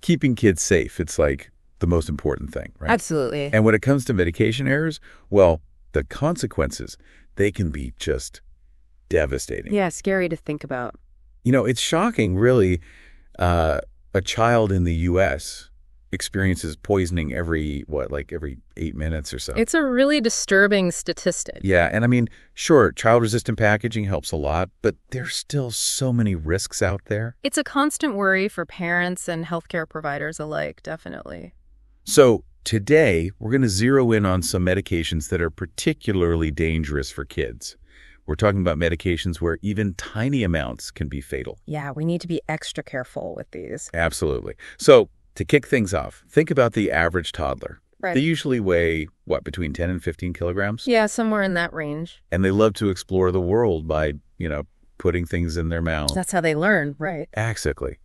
keeping kids safe, it's like the most important thing, right? Absolutely. And when it comes to medication errors, well, the consequences, they can be just devastating. Yeah, scary to think about. You know, it's shocking, really. Uh, a child in the U.S. experiences poisoning every, what, like every eight minutes or so. It's a really disturbing statistic. yeah, and I mean, sure, child-resistant packaging helps a lot, but there's still so many risks out there. It's a constant worry for parents and healthcare providers alike, definitely. So today, we're going to zero in on some medications that are particularly dangerous for kids. We're talking about medications where even tiny amounts can be fatal. Yeah, we need to be extra careful with these. Absolutely. So to kick things off, think about the average toddler. Right. They usually weigh, what, between 10 and 15 kilograms? Yeah, somewhere in that range. And they love to explore the world by, you know, putting things in their mouth. That's how they learn, right? Exactly.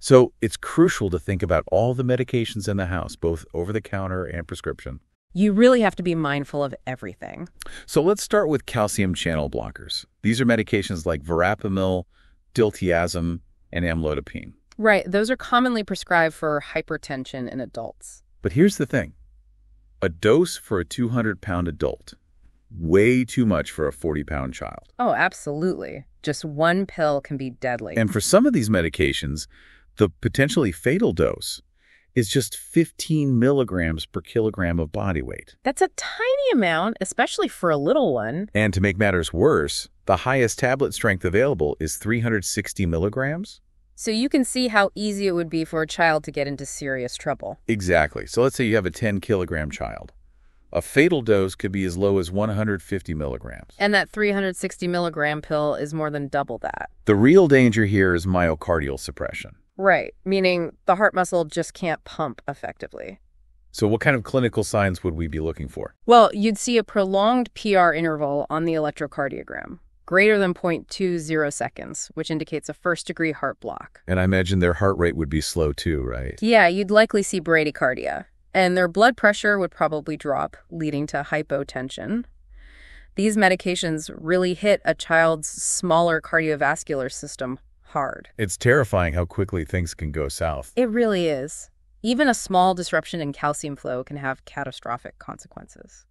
So it's crucial to think about all the medications in the house, both over the counter and prescription. You really have to be mindful of everything. So let's start with calcium channel blockers. These are medications like verapamil, diltiazem, and amlodipine. Right, those are commonly prescribed for hypertension in adults. But here's the thing. A dose for a 200-pound adult, way too much for a 40-pound child. Oh, absolutely. Just one pill can be deadly. And for some of these medications, the potentially fatal dose is just 15 milligrams per kilogram of body weight. That's a tiny amount, especially for a little one. And to make matters worse, the highest tablet strength available is 360 milligrams. So you can see how easy it would be for a child to get into serious trouble. Exactly. So let's say you have a 10 kilogram child. A fatal dose could be as low as 150 milligrams. And that 360 milligram pill is more than double that. The real danger here is myocardial suppression. Right, meaning the heart muscle just can't pump effectively. So what kind of clinical signs would we be looking for? Well, you'd see a prolonged PR interval on the electrocardiogram, greater than 0.20 seconds, which indicates a first degree heart block. And I imagine their heart rate would be slow too, right? Yeah, you'd likely see bradycardia, and their blood pressure would probably drop, leading to hypotension. These medications really hit a child's smaller cardiovascular system hard. It's terrifying how quickly things can go south. It really is. Even a small disruption in calcium flow can have catastrophic consequences.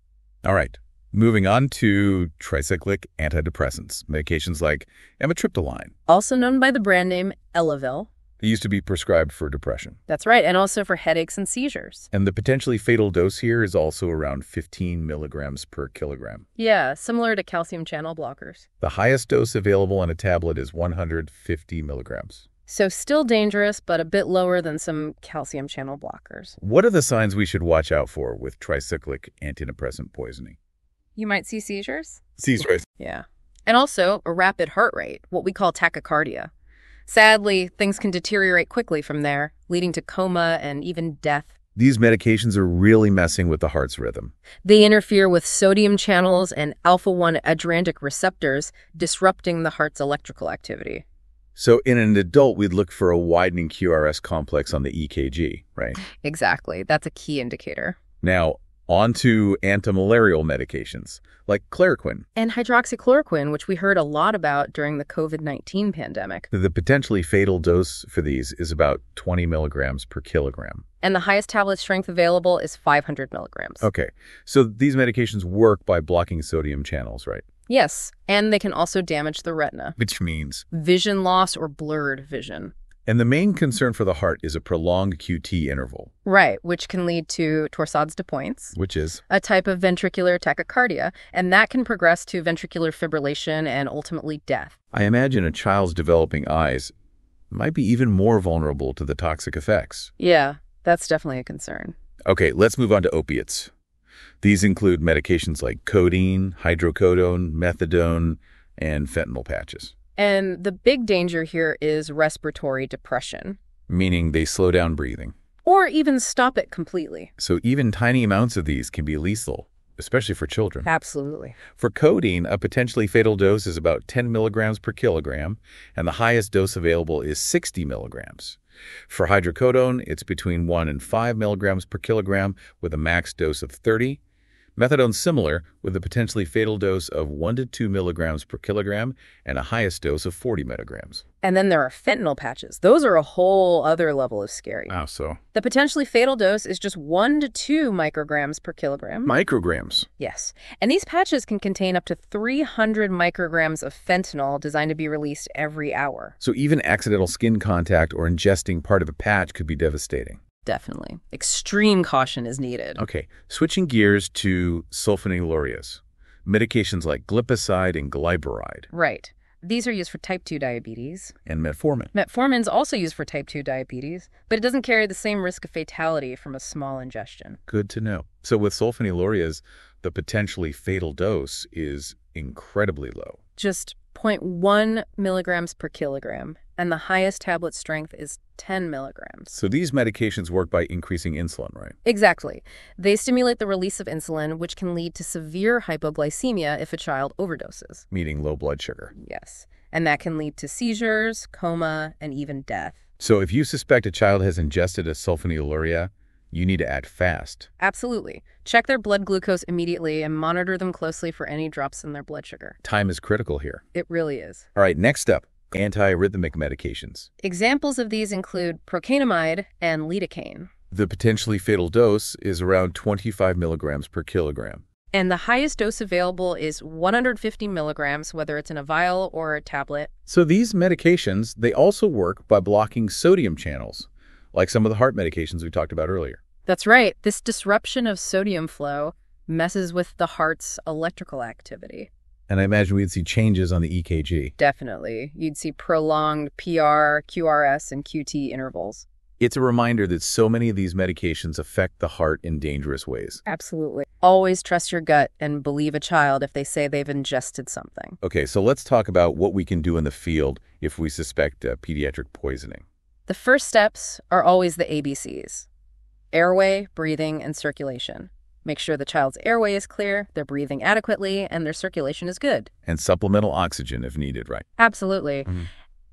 All right. Moving on to tricyclic antidepressants, medications like amitriptyline. Also known by the brand name Elavil. They used to be prescribed for depression. That's right, and also for headaches and seizures. And the potentially fatal dose here is also around 15 milligrams per kilogram. Yeah, similar to calcium channel blockers. The highest dose available on a tablet is 150 milligrams. So still dangerous, but a bit lower than some calcium channel blockers. What are the signs we should watch out for with tricyclic antidepressant poisoning? You might see seizures? Seizures. Yeah. And also a rapid heart rate, what we call tachycardia. Sadly, things can deteriorate quickly from there, leading to coma and even death. These medications are really messing with the heart's rhythm. They interfere with sodium channels and alpha 1 adrenergic receptors, disrupting the heart's electrical activity. So in an adult, we'd look for a widening QRS complex on the EKG, right? Exactly. That's a key indicator. Now, on to antimalarial medications like chloroquine. And hydroxychloroquine, which we heard a lot about during the COVID 19 pandemic. The potentially fatal dose for these is about 20 milligrams per kilogram. And the highest tablet strength available is 500 milligrams. Okay, so these medications work by blocking sodium channels, right? Yes, and they can also damage the retina. Which means, Vision loss or blurred vision. And the main concern for the heart is a prolonged QT interval, Right, which can lead to torsades de pointes, which is, a type of ventricular tachycardia, and that can progress to ventricular fibrillation and ultimately death. I imagine a child's developing eyes might be even more vulnerable to the toxic effects. Yeah, that's definitely a concern. Okay, let's move on to opiates. These include medications like codeine, hydrocodone, methadone, and fentanyl patches, And the big danger here is respiratory depression, meaning they slow down breathing. or even stop it completely. So even tiny amounts of these can be lethal, especially for children. Absolutely. For codeine, a potentially fatal dose is about 10 milligrams per kilogram, and the highest dose available is 60 milligrams. For hydrocodone, it's between 1 and 5 milligrams per kilogram with a max dose of 30. Methadone's similar, with a potentially fatal dose of 1 to 2 milligrams per kilogram and a highest dose of 40 milligrams. And then there are fentanyl patches. Those are a whole other level of scary. How so? The potentially fatal dose is just 1 to 2 micrograms per kilogram. Micrograms. yes. And these patches can contain up to 300 micrograms of fentanyl designed to be released every hour. So even accidental skin contact or ingesting part of a patch could be devastating. Definitely. Extreme caution is needed. Okay, switching gears to sulfonylureas. Medications like glipizide and glyburide Right. These are used for type 2 diabetes. and metformin. Metformin's also used for type 2 diabetes, but it doesn't carry the same risk of fatality from a small ingestion. Good to know. So with sulfonylureas, the potentially fatal dose is incredibly low. Just 0.1 milligrams per kilogram, and the highest tablet strength is 10 milligrams. So these medications work by increasing insulin, right? Exactly. They stimulate the release of insulin, which can lead to severe hypoglycemia if a child overdoses. Meaning low blood sugar. Yes. And that can lead to seizures, coma, and even death. So if you suspect a child has ingested a sulfonylurea, you need to act fast. Absolutely. Check their blood glucose immediately and monitor them closely for any drops in their blood sugar. Time is critical here. It really is. All right, next up, antiarrhythmic medications. Examples of these include procainamide and lidocaine. The potentially fatal dose is around 25 milligrams per kilogram. And the highest dose available is 150 milligrams, whether it's in a vial or a tablet. So these medications, they also work by blocking sodium channels, like some of the heart medications we talked about earlier. That's right. This disruption of sodium flow messes with the heart's electrical activity. And I imagine we'd see changes on the EKG. Definitely. You'd see prolonged PR, QRS, and QT intervals. It's a reminder that so many of these medications affect the heart in dangerous ways. Absolutely. Always trust your gut and believe a child if they say they've ingested something. Okay, so let's talk about what we can do in the field if we suspect uh, pediatric poisoning. The first steps are always the ABCs airway, breathing, and circulation. Make sure the child's airway is clear, they're breathing adequately, and their circulation is good. And supplemental oxygen if needed, right? Absolutely. Mhm.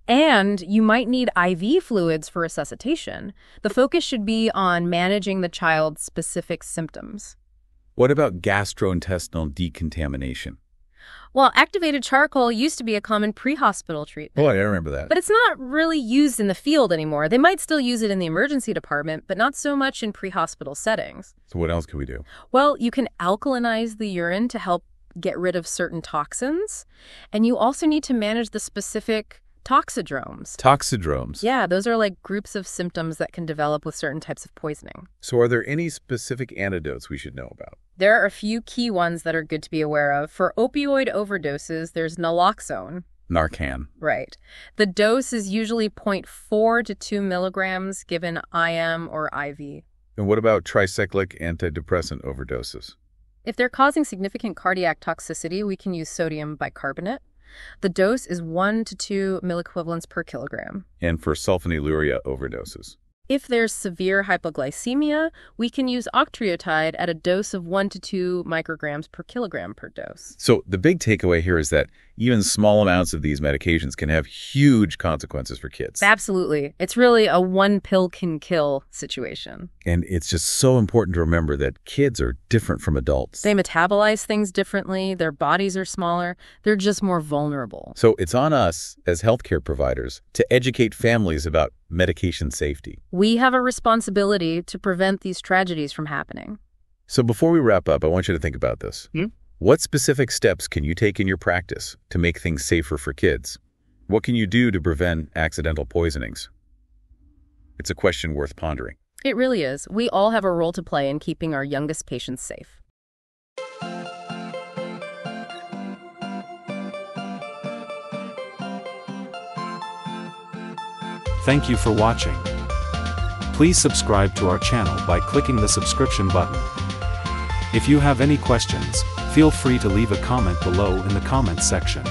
And you might need IV fluids for resuscitation. The focus should be on managing the child's specific symptoms. What about gastrointestinal decontamination? Well, activated charcoal used to be a common pre-hospital treatment. Oh, I remember that. But it's not really used in the field anymore. They might still use it in the emergency department, but not so much in pre-hospital settings. so what else can we do? Well, you can alkalinize the urine to help get rid of certain toxins, and you also need to manage the specific toxidromes. Toxidromes. Yeah, those are like groups of symptoms that can develop with certain types of poisoning. So are there any specific antidotes we should know about? There are a few key ones that are good to be aware of. For opioid overdoses, there's naloxone. Narcan. Right. The dose is usually 0.4 to 2 milligrams given IM or IV. And what about tricyclic antidepressant overdoses? If they're causing significant cardiac toxicity, we can use sodium bicarbonate. The dose is 1 to 2 milliequivalents per kilogram. And for sulfonylurea overdoses? If there's severe hypoglycemia, we can use octreotide at a dose of 1 to 2 micrograms per kilogram per dose. So the big takeaway here is that even small amounts of these medications can have huge consequences for kids. Absolutely. It's really a one pill can kill situation. And it's just so important to remember that kids are different from adults. They metabolize things differently, their bodies are smaller, they're just more vulnerable. So it's on us as healthcare providers to educate families about medication safety. We have a responsibility to prevent these tragedies from happening. So before we wrap up, I want you to think about this. Hmm? What specific steps can you take in your practice to make things safer for kids? What can you do to prevent accidental poisonings? It's a question worth pondering. It really is. We all have a role to play in keeping our youngest patients safe. Thank you for watching. Please subscribe to our channel by clicking the subscription button. If you have any questions, feel free to leave a comment below in the comments section.